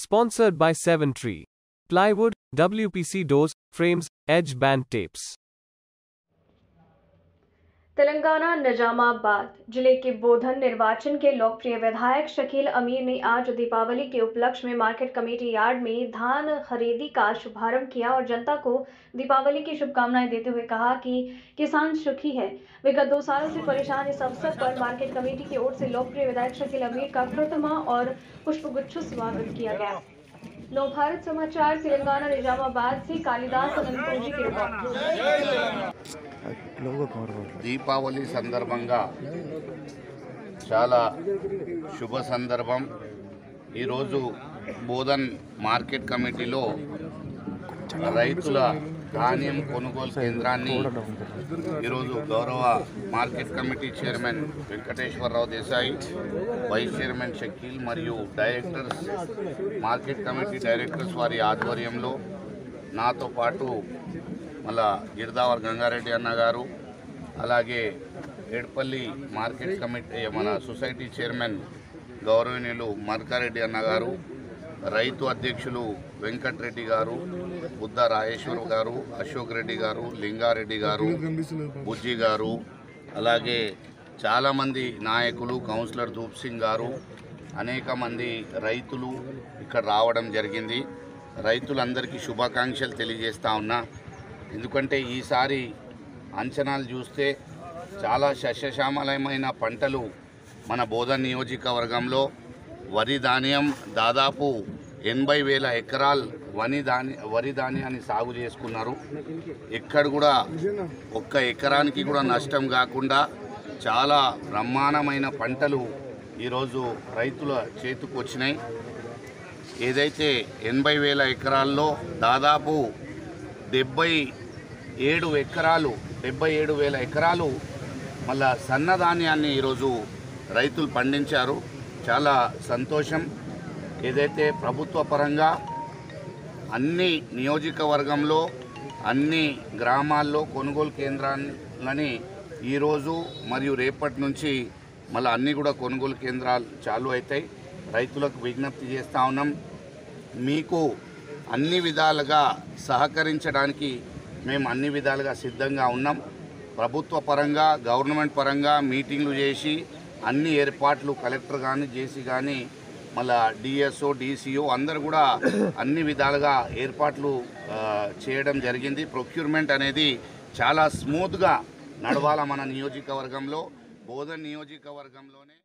Sponsored by Seven Tree. Plywood, WPC doors, frames, edge band tapes. Telangana Nizamabad ज़िले के बोधन निर्वाचन के लोकप्रिय विधायक शकील अमीर ने आज दीपावली के उपलक्ष्य में मार्केट कमेटी यार्ड में धान खरीदी का शुभारंभ किया और जनता को दीपावली की शुभकामनाएँ देते हुए कहा कि किसान सुखी है। विगत दो सालों से परेशान इस अवसर पर मार्केट कमेटी की ओर से लोकप्रिय विधायक शकील अमीर का कृतमा और पुष्पगुच्छ स्वागत किया गया। नव भारत समाचार तेलंगाना निजामाबाद से कालिदास अनंतपुर जी की रिपोर्ट దీపావళి సందర్భంగా చాలా శుభ సందర్భం ఈరోజు బోధన్ మార్కెట్ కమిటీలో రైతుల ధాన్యం కొనుగోలు కేంద్రాన్ని ఈరోజు గౌరవ market committee chairman Venkateswararao Desai vice chairman Shakeel మరియు డైరెక్టర్స్ మార్కెట్ కమిటీ డైరెక్టర్స్ వారి ఆధ్వర్యంలో నాతో పాటు మళ్ళా గిరిదావర్ గంగారెడ్డి అన్న గారు అలాగే ఏడ్పల్లి మార్కెట్ కమిటీ మన సొసైటీ చైర్మన్ గౌరవనీయులు మర్కారెడ్డి అన్న గారు రైతు అధ్యక్షులు వెంకట్రెడ్డి గారు బుద్ధ రాజేశ్వర్ గారు అశోక్ రెడ్డి గారు లింగారెడ్డి గారు బుజ్జి గారు అలాగే చాలామంది నాయకులు కౌన్సిలర్ ధూప్ సింగ్ గారు అనేక మంది రైతులు ఇక్కడ రావడం జరిగింది. రైతులందరికీ శుభాకాంక్షలు తెలియజేస్తా ఉన్నా. ఎందుకంటే ఈసారి అంచనాలు చూస్తే చాలా సస్యశ్యామలమైన పంటలు మన బోధన్ నియోజకవర్గంలో వరి ధాన్యం దాదాపు ఎనభై వేల ఎకరాలు వని ధాన్య వరి ధాన్యాన్ని సాగు చేసుకున్నారు. ఎక్కడ కూడా ఒక్క ఎకరానికి కూడా నష్టం కాకుండా చాలా బ్రహ్మాండమైన పంటలు ఈరోజు రైతుల చేతికి వచ్చినాయి. ఏదైతే ఎనభై వేల ఎకరాల్లో దాదాపు డెబ్బై ఏడు ఎకరాలు డెబ్బై ఏడు వేల ఎకరాలు మళ్ళా సన్నధాన్యాన్ని ఈరోజు రైతులు పండించారు. చాలా సంతోషం. ఏదైతే ప్రభుత్వ పరంగా అన్ని నియోజకవర్గంలో అన్ని గ్రామాల్లో కొనుగోలు కేంద్రాలని ఈరోజు మరియు రేపటి నుంచి మళ్ళీ అన్నీ కూడా కొనుగోలు కేంద్రాలు చాలు అవుతాయి. రైతులకు విజ్ఞప్తి చేస్తూ ఉన్నాం. మీకు అన్ని విధాలుగా సహకరించడానికి మేము అన్ని విధాలుగా సిద్ధంగా ఉన్నాం. ప్రభుత్వ పరంగా గవర్నమెంట్ పరంగా మీటింగ్లు చేసి అన్ని ఏర్పాట్లు కలెక్టర్ కానీ జేసీ కానీ మళ్ళా డిఎస్ఓ డిసిఓ అందరు కూడా అన్ని విధాలుగా ఏర్పాట్లు చేయడం జరిగింది. ప్రొక్యూర్మెంట్ అనేది చాలా స్మూత్గా నడవాల మన నియోజకవర్గంలో. బోధన్ నియోజకవర్గంలోనే